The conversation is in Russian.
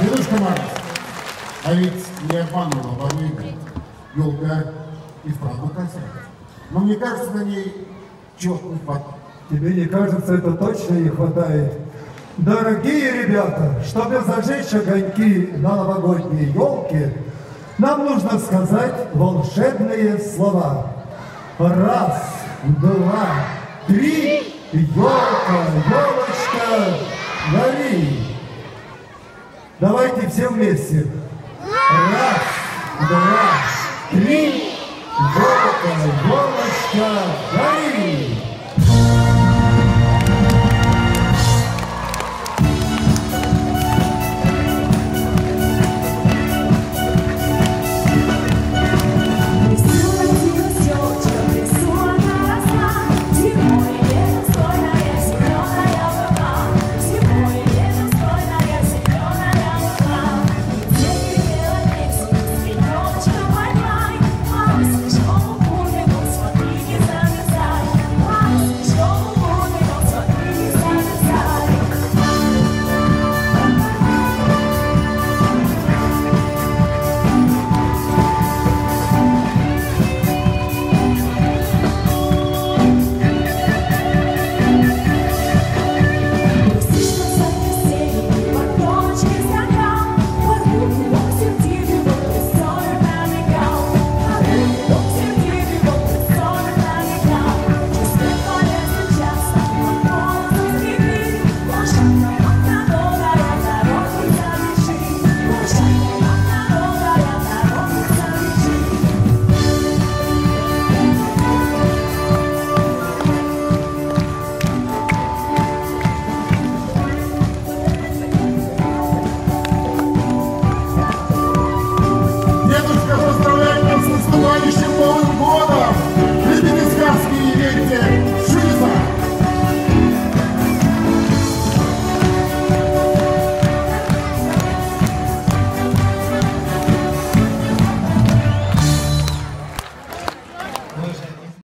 Девушка Марс, а ведь не обманула во мне елка и вправду красавица. Но мне кажется, на ней чего-то. Тебе не кажется, это точно не хватает. Дорогие ребята, чтобы зажечь огоньки на новогодней елке, нам нужно сказать волшебные слова. Раз, два, три, елка, елочка, гори. Давайте все вместе. Раз, два, три, елка, елочка, гори.